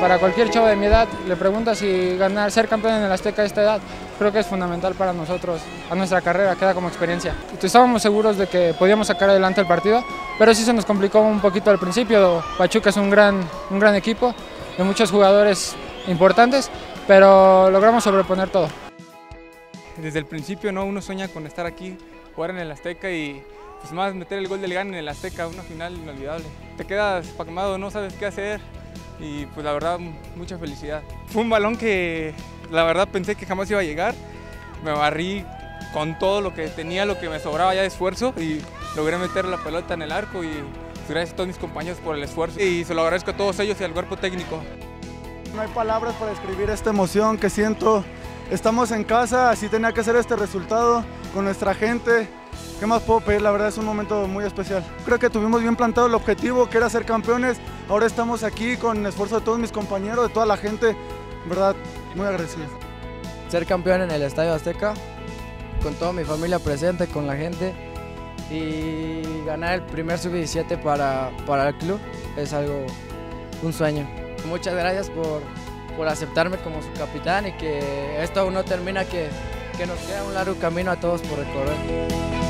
para cualquier chavo de mi edad, le pregunta si ganar, ser campeón en el Azteca a esta edad, creo que es fundamental para nosotros, a nuestra carrera, queda como experiencia. Estábamos seguros de que podíamos sacar adelante el partido, pero sí se nos complicó un poquito al principio. Pachuca es un gran, un gran equipo, de muchos jugadores importantes, pero logramos sobreponer todo. Desde el principio no uno sueña con estar aquí, jugar en el Azteca y pues más meter el gol del GAN en el Azteca, una final inolvidable. Te quedas pacmado, no sabes qué hacer y pues la verdad mucha felicidad. Fue un balón que la verdad pensé que jamás iba a llegar, me barrí con todo lo que tenía, lo que me sobraba ya de esfuerzo y logré meter la pelota en el arco y gracias a todos mis compañeros por el esfuerzo y se lo agradezco a todos ellos y al cuerpo técnico. No hay palabras para describir esta emoción que siento. Estamos en casa, así tenía que ser este resultado con nuestra gente. ¿Qué más puedo pedir? La verdad es un momento muy especial. Creo que tuvimos bien plantado el objetivo, que era ser campeones. Ahora estamos aquí con el esfuerzo de todos mis compañeros, de toda la gente. verdad, muy agradecido. Ser campeón en el Estadio Azteca, con toda mi familia presente, con la gente. Y ganar el primer sub-17 para, para el club es algo, un sueño. Muchas gracias por, por aceptarme como su capitán y que esto aún no termina, que, que nos queda un largo camino a todos por recorrer.